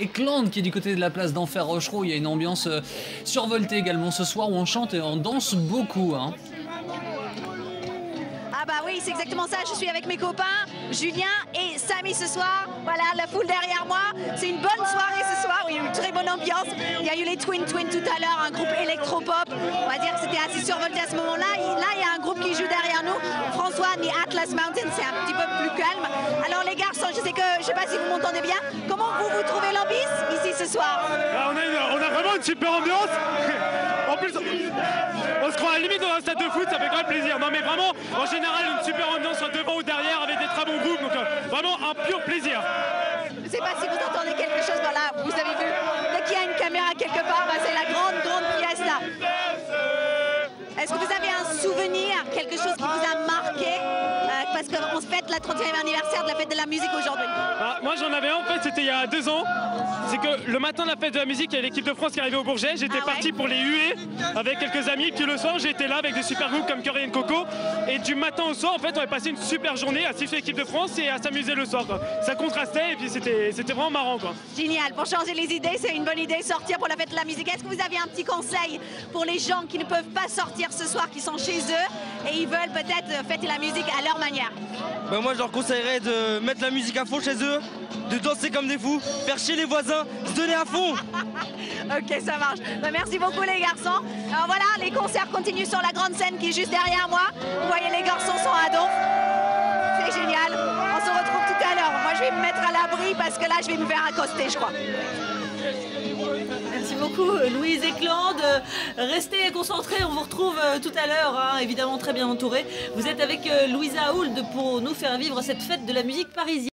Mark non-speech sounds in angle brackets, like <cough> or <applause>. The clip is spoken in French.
Eklund qui est du côté de la place d'Enfer Rochereau. Il y a une ambiance survoltée également ce soir où on chante et on danse beaucoup. Hein. Ah bah oui, c'est exactement ça. Je suis avec mes copains, Julien et Samy ce soir. Voilà, la foule derrière moi. C'est une bonne soirée ce soir. Il y a eu une très bonne ambiance. Il y a eu les Twin Twin tout à l'heure, un groupe électropop. On va dire que c'était assez survolté à ce moment-là. Là, il y a un groupe qui joue derrière nous. François, ni Atlas Mountain, c'est un petit peu plus calme. Bien. Comment vous vous trouvez l'ambiance ici ce soir on, a on a vraiment une super ambiance. <laughs> En plus, on se croit à la limite dans un stade de foot, ça fait quand même plaisir. Non mais vraiment, en général, une super ambiance devant ou derrière avec des très bons groupes. Donc euh, vraiment un pur plaisir. Je ne sais pas si vous entendez quelque chose. Voilà, vous avez vu. Dès qu'il y a une caméra quelque part, bah, c'est la grande, grande pièce là. Est-ce que vous avez un souvenir, quelque chose qui vous a Parce qu'on se fête la 30e anniversaire de la fête de la musique aujourd'hui. Ah, moi j'en avais un en fait, c'était il y a deux ans. C'est que le matin de la fête de la musique, il y a l'équipe de France qui arrivait au Bourget. J'étais Ah ouais parti pour les huer avec quelques amis. Puis le soir, j'étais là avec des super groupes comme Curry Coco. Et du matin au soir, en fait, on avait passé une super journée à siffler l'équipe de France et à s'amuser le soir. quoi. Ça contrastait et puis c'était c'était vraiment marrant. quoi. Génial, pour changer les idées, c'est une bonne idée, sortir pour la fête de la musique. Est-ce que vous avez un petit conseil pour les gens qui ne peuvent pas sortir ce soir, qui sont chez eux? Et ils veulent peut-être euh, fêter la musique à leur manière Bah, moi je leur conseillerais de mettre la musique à fond chez eux, de danser comme des fous, faire chier les voisins, se donner à fond. <laughs> Ok, ça marche. Bah, merci beaucoup les garçons. Alors voilà, les concerts continuent sur la grande scène qui est juste derrière moi. Vous voyez, les garçons sont à donf. C'est génial. On se retrouve tout à l'heure. Moi, je vais me mettre à l'abri parce que là, je vais me faire accoster, je crois. Beaucoup Louise Eklund. Euh, Restez concentrés, on vous retrouve euh, tout à l'heure, hein, évidemment très bien entourés. Vous êtes avec euh, Louisa Hould pour nous faire vivre cette fête de la musique parisienne.